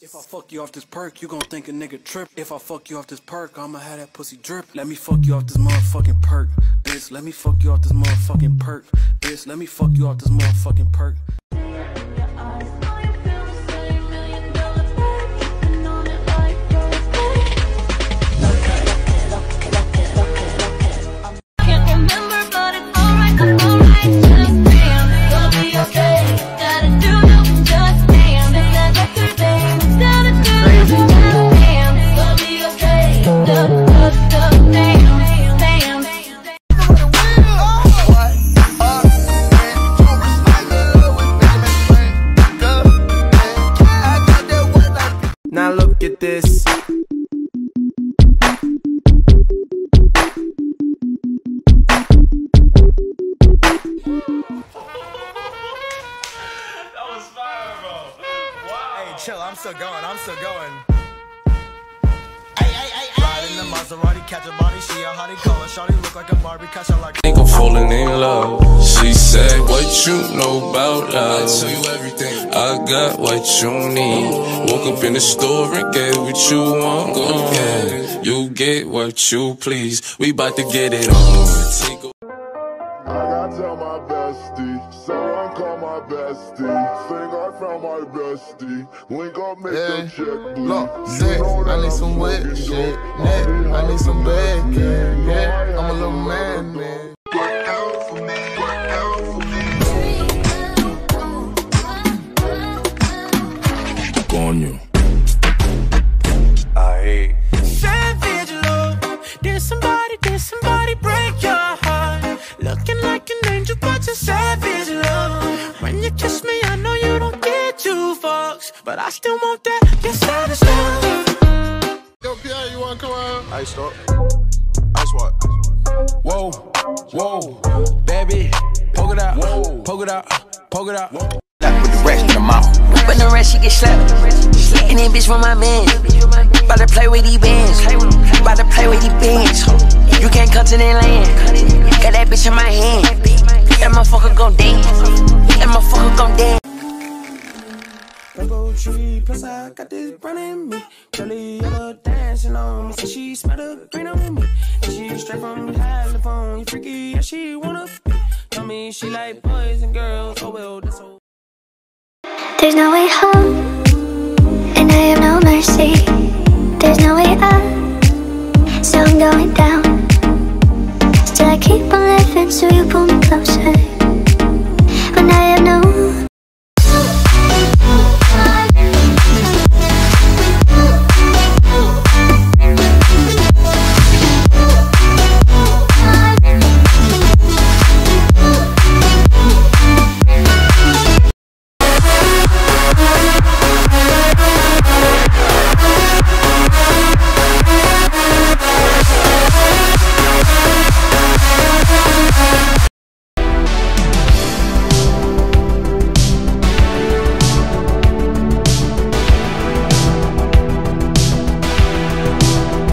If I fuck you off this perk, you gon' think a nigga trip. If I fuck you off this perk, I'ma have that pussy drip. Let me fuck you off this motherfucking perk, bitch. Let me fuck you off this motherfucking perk, bitch. Let me fuck you off this motherfucking perk. Now look at this. That was fire, bro. Wow. Hey, chill, I'm still going, I'm still going. Ride in the Maserati, catch a body, she a hottie, call shawty, look like a Barbie, catch her like think I'm falling in love. She said, What you know about love? I tell you everything. I got what you need. Woke up in the store and get what you want. Yeah, you get what you please. We bout to get it on. Take a I gotta tell my bestie, someone call my bestie. Think I found my bestie. Link up, make Hey, the check bleed. look, You sex, know I need I'm some wet shit, dope. neck, I need some bad bad game, yeah, I'm a little man, man. coño. But I still want that. You're savage love. Yo, Pierre, you wanna come around? Ice stop. Ice what? Whoa, whoa, baby, poke it out, poke it out, poke it out. Whoa. with the rest of the mouth. But the rest, she get slapped. And then bitch from my man. About to play with these bands. About to play with these bands. You can't come to the land. Got that bitch in my hand. That motherfucker gon' dance. That motherfucker gon' dance. Tree, plus I got this brown in me. Curly yellow dancing on me. Say she smell the green on me. And she straight from California. Freaky, yeah, she wanna be. Tell me she like boys and girls. Oh well, that's all. There's no way home, and I have no mercy. There's no way up, so I'm going down. Still, I keep on living, so you pull me closer.